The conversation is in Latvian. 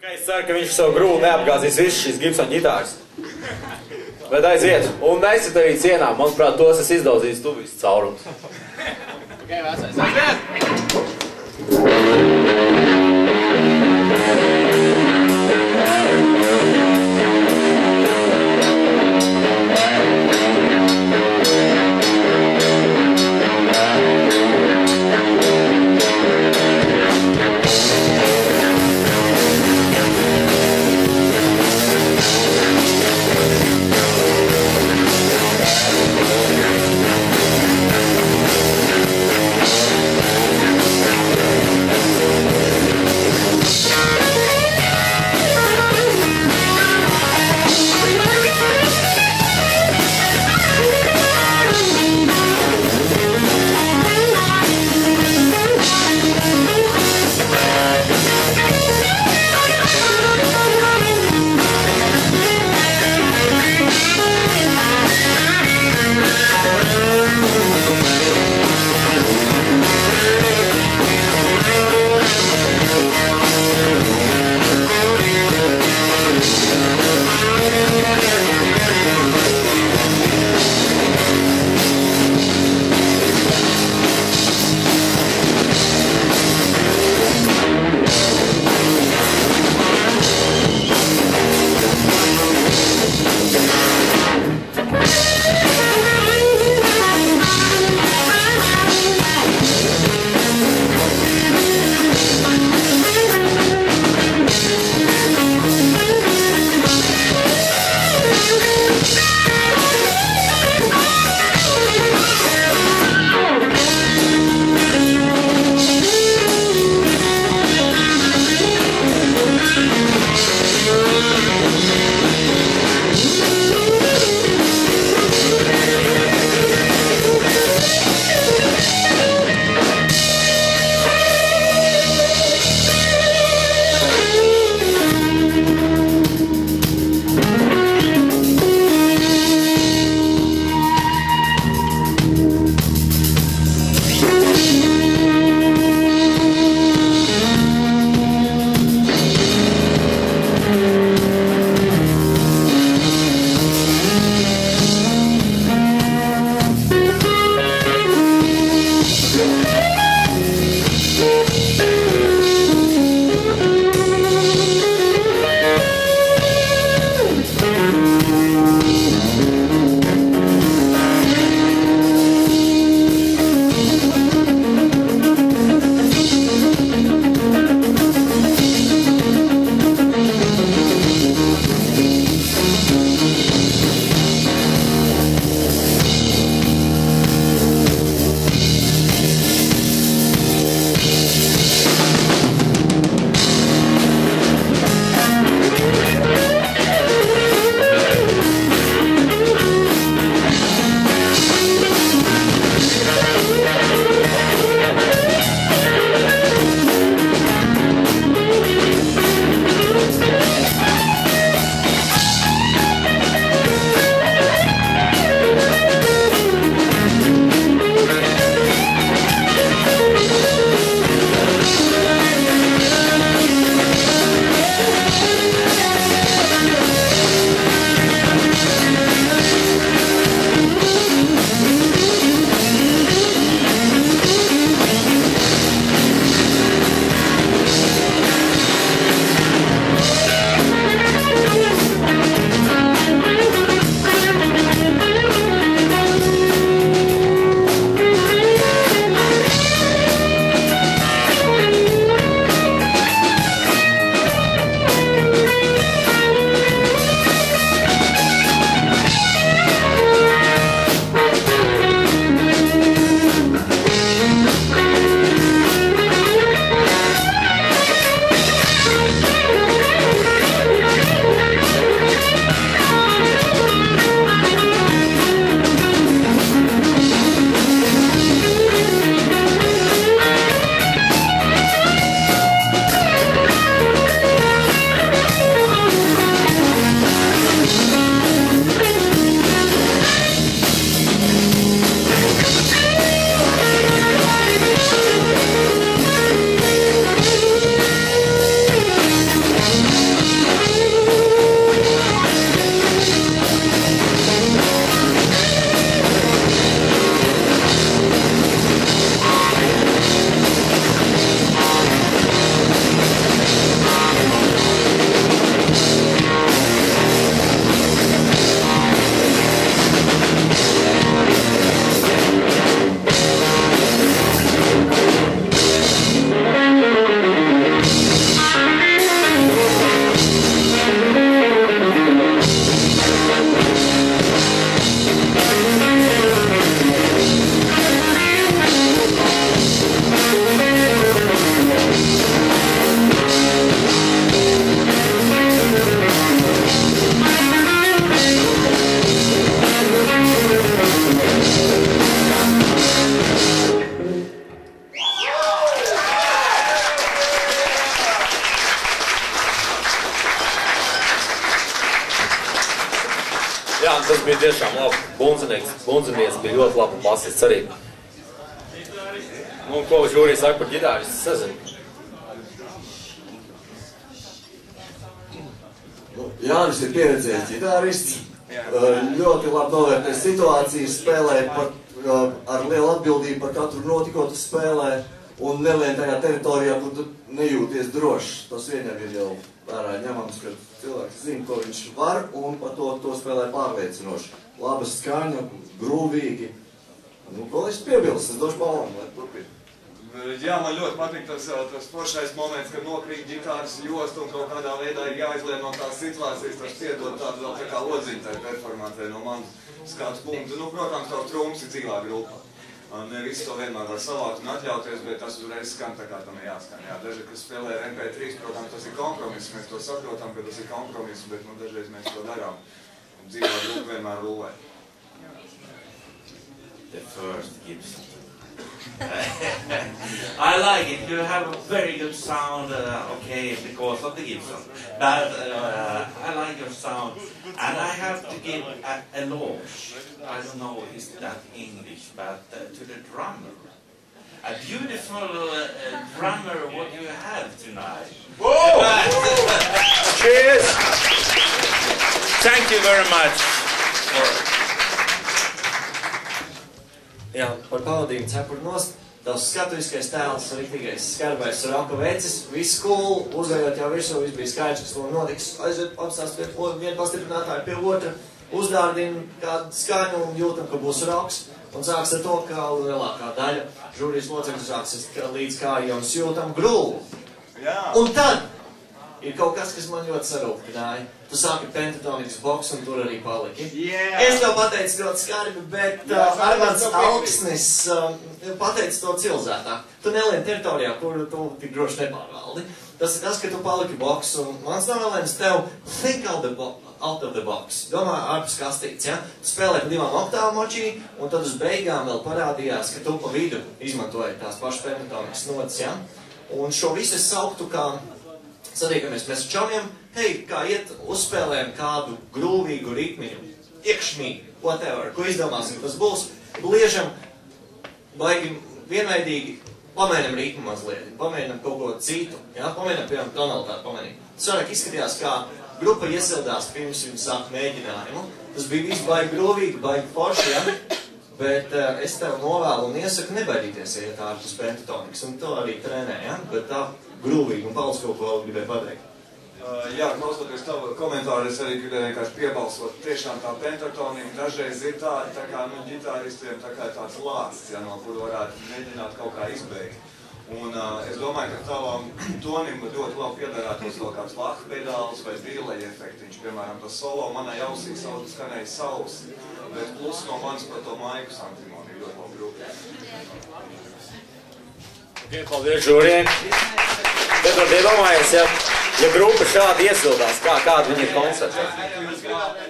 Okay, es ceru, ka viņš savu grūlu neapgāzīs visas šīs Gibson ģitāras. Bet aiziet. Un aiziet arī cienām. Manuprāt, tos es izdaudzījis tu visu caurums. Okay, vecais, aiziet! Jā, tas bija tiešām labi. Bunzinieks, bunzinieks bija ļoti labi basists arī. Nu, ko žūrija saka par ģitāristu, es nezinu. Nu, Jānis ir pieredzējis ģitārists. Ļoti labi novērtē situācijas, spēlē uh, ar lielu atbildību par katru notikotu spēlē un nelien tajā teritorijā, kur tu nejūties drošs. Tas vienam ir jau vērā ņemams, ka cilvēks zina, ko viņš var un par to, to spēlē pārliecinoši. Laba skaņa, grūvīgi. Nu, ko es piebilstu, es došu balonu, lai turpina. Jā, man ļoti patīk tas, ā, tas foršais moments, kad nokrīt ģitāras jost un kaut kādā veidā ir jāizlien no tās situācijas, tas piedod tādu vēl tā kā lodziņu tai performancē no manas skatu punktu. Nu, protams, tev trūms ir dzīvā grupa. Ne visi to vienmēr var savākt un atļauties, bet tas uzreiz skan tā kā tam ir jāskan. Jā, daži, kas spēlē ar MP3, protams, tas ir kompromiss, mēs to saprotam, ka tas ir kompromiss, bet nu, dažreiz mēs to darām. Un dzīvā grupa vienmēr rulē. The first Gibson. I like it. You have a very good sound, uh, okay, because of the Gibson. But uh, I like your sound, and I have to give a eloge. I don't know is that English, but uh, to the drummer. A beautiful uh, drummer, what you have tonight. Whoa! Cheers! Thank you very much. yeah, For, Jā, par pavadījumu cepuru Tavs skatuviskais tēls, rītīgais skarbais raka vecis, viss cool, uzējot jau virsū, viss bija skaidrs, kas to notiks. Aiziet apstāst pie viena pastiprinātāja pie otra, uzdārdina kādu skaņu un jūtam, ka būs raks. Un sāks ar to, ka lielākā daļa žūrijas locekļu sāks līdz kājām jūtam grūvu. Jā! Un tad ir kaut kas, kas man ļoti sarūktināja. Tu sāki pentatonikas boks un tur arī paliki. Jā! Es tev pateicu ļoti skarbi, bet Jā, uh, Armāns Augsnis uh, pateica to cilzētāk. Tu nelien teritorijā, kuru tu tik droši nepārvaldi. Tas ir tas, ka tu paliki boks, un mans novēlējums tev think out, the out of the box. Domā ārpus kastītes, ja? Spēlē pa divām oktāvām močī, un tad uz beigām vēl parādījās, ka tu pa vidu izmantoji tās pašas pentatonikas notas, ja? Un šo visu es sauktu kā Satiekamies mēs ar čomiem, hei, kā iet, uzspēlējam kādu grūvīgu ritmiņu, iekšmīgi, whatever, ko izdomāsim, tas būs, liežam, baigi vienveidīgi, pamēģinam ritmu mazliet, pamēģinam kaut ko citu, jā, pamēģinam, piemēram, tonalitāti pamēģināt. Svarīgi izskatījās, kā grupa iesildās pirms viņi sāk mēģinājumu, tas bija viss baigi grūvīgi, baigi forši, jā, bet uh, es tev novēlu un iesaku nebaidīties iet ārpus pentatonikas, un to arī trenē, jā, bet tā grūvīgi, un Pauls kaut ko vēl gribēja pateikt. Uh, Jā, klausoties tavu komentāru, es arī gribēju vienkārši piebalsot. Tiešām tā pentatonika dažreiz ir tā, tā kā nu, ģitāristiem tā kā tāds lāsts, ja, no kura varētu mēģināt kaut kā izbeigt. Un uh, es domāju, ka tavam tonim ļoti labi piederētos vēl kāds laha pedāls vai delay efektiņš. Piemēram, tas solo manai ausī savu skanēja savs, bet plus no manis par to maiku santimoni ļoti labi rūpē. Okay, paldies, žūriem! Bet var iedomājies, ja, ja grupa šādi iesildās, kā, kāda viņa ir koncerta.